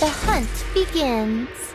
The hunt begins.